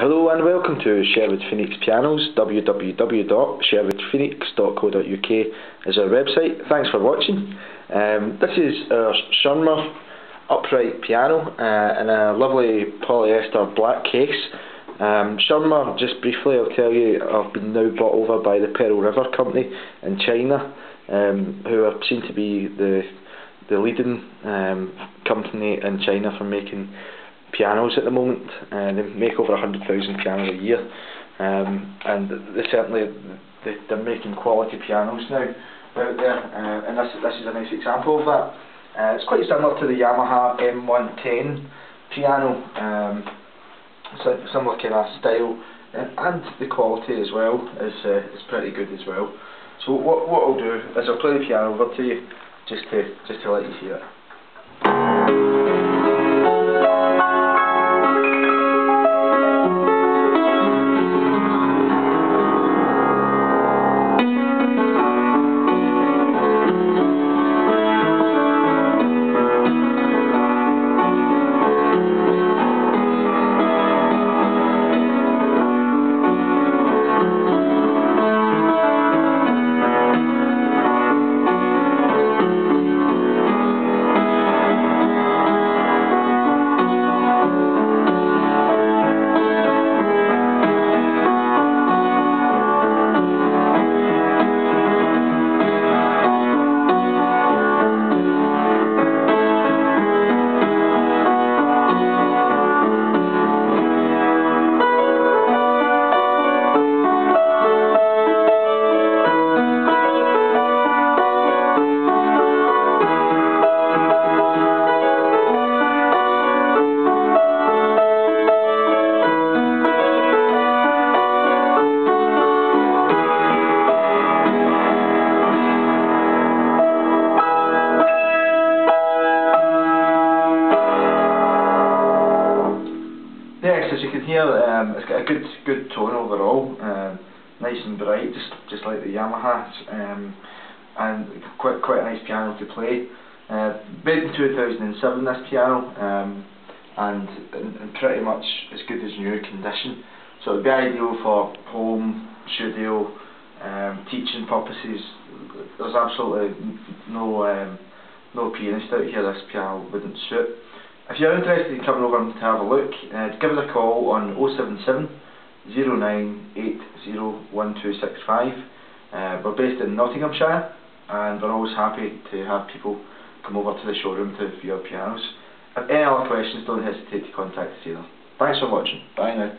Hello and welcome to Sherwood Phoenix Pianos, www.sherwoodphoenix.co.uk is our website. Thanks for watching. Um, this is our Schirmer upright piano uh, in a lovely polyester black case. Um, just briefly I'll tell you, I've been now bought over by the Pearl River Company in China, um, who are seen to be the the leading um, company in China for making pianos at the moment. Uh, they make over 100,000 pianos a year, um, and they certainly they, they're making quality pianos now out there, uh, and this this is a nice example of that. Uh, it's quite similar to the Yamaha M110 piano, um, so similar kind of style, and, and the quality as well is uh, is pretty good as well. So what what I'll do is I'll play the piano over to you just to just to let you hear it. Hear, um, it's got a good good tone overall, um, nice and bright, just just like the Yamaha, um, and quite quite a nice piano to play. Uh, made in 2007 this piano, um, and, and pretty much as good as new condition. So it'd be ideal for home, studio, um, teaching purposes. There's absolutely no um, no pianist out here this piano wouldn't suit. If you're interested in coming over to have a look, uh, give us a call on 077 09801265. Uh, we're based in Nottinghamshire and we're always happy to have people come over to the showroom to view our pianos. If any other questions, don't hesitate to contact us either. Thanks for watching. Bye now.